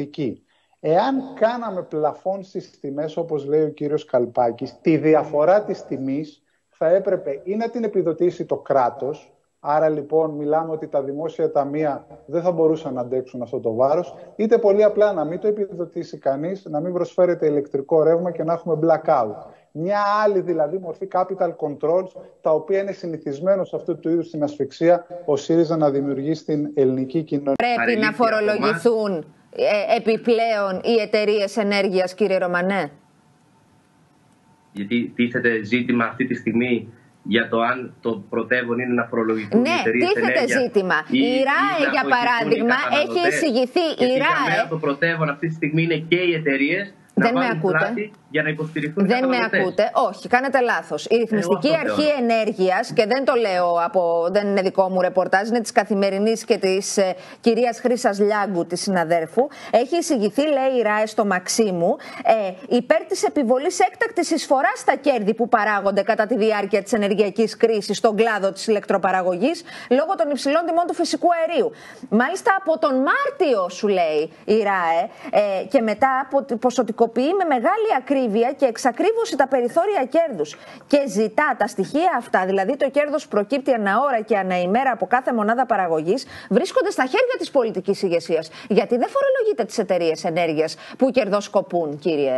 πολιτική. Εάν κάναμε πλαφόν στις τιμές, όπως λέει ο κύριος Καλπάκης, τη διαφορά της τιμής θα έπρεπε ή να την επιδοτήσει το κράτος, άρα λοιπόν μιλάμε ότι τα δημόσια ταμεία δεν θα μπορούσαν να αντέξουν αυτό το βάρος, είτε πολύ απλά να μην το επιδοτήσει κανείς, να μην προσφέρεται ηλεκτρικό ρεύμα και να έχουμε blackout. Μια άλλη δηλαδή μορφή capital controls, τα οποία είναι συνηθισμένος σε αυτού του είδους την ασφυξία, ο ΣΥΡΙΖΑ να δημιουργεί στην ελληνική κοινωνία. Πρέπει να φορολογηθούν ε, επιπλέον οι εταιρείες ενέργειας, κύριε Ρωμανέ; Γιατί τίθεται ζήτημα αυτή τη στιγμή για το αν το πρωτεύον είναι να φορολογηθούν ναι, οι εταιρείες ενέργειας. Ναι, τίθεται ζήτημα. Ή, η ΡΑΕ, για παράδειγμα, έχει εισηγηθεί. Η ΡΑΕ. Για το πρωτεύον αυτή τη στιγμή είναι και οι εταιρείες δεν να με ακούτε. για να υποστηριχθούν Δεν με ακούτε. Όχι, κάνετε λάθος. Η Ρυθμιστική Εγώ Αρχή Ενέργειας, και δεν το λέω από. δεν είναι δικό μου ρεπορτάζ, είναι της καθημερινής και της ε, κυρίας Χρήσας Λιάγκου, της συναδέρφου, έχει εισηγηθεί, λέει η ΡΑΕ στο Μαξίμου, ε, υπέρ της επιβολής έκτακτης εισφοράς στα κέρδη που παράγονται κατά τη διάρκεια της ενεργειακής κρίσης στον κλάδο της ηλεκτροπαραγωγής λόγω των υψηλών τιμών του φυσικού αερίου. Μάλιστα από τον Μάρτιο, σου λέει η ΡΑΕ, ε, και μετά ποσοτικοποιεί με μεγάλη ακρίβεια και εξακρίβωση τα περιθώρια κέρδους. Και ζητά τα στοιχεία αυτά, δηλαδή το κέρδος προκύπτει ανά ώρα και ανά ημέρα από κάθε μονάδα παραγωγής, βρίσκονται στα χέρια της πολιτικής ηγεσίας. Γιατί δεν φορολογείτε τις εταιρείες ενέργειας που κερδοσκοπούν, κύριε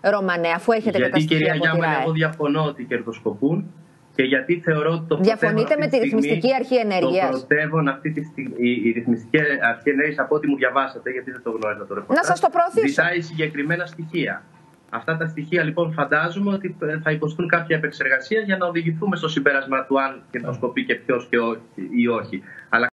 Ρωμανέ, αφού έχετε Γιατί, και τα στοιχεία κυρία Γιάννη, εγώ διαφωνώ ότι κερδοσκοπούν και γιατί θεωρώ ότι το Διαφωνείτε με τη Ρυθμιστική Αρχή Ενέργειας. Το πρωτεύον αυτή τη στιγμή, η, η Ρυθμιστική Αρχή Ενέργειας, από ό,τι μου διαβάσατε, γιατί δεν το γνώριζα το ρεπορτάζ. Να σας το προωθήσω. Ζητάει συγκεκριμένα στοιχεία. Αυτά τα στοιχεία λοιπόν φαντάζομαι ότι θα υποστούν κάποια επεξεργασία για να οδηγηθούμε στο συμπέρασμα του αν κερδοσκοπεί και ποιος και ή όχι. Αλλά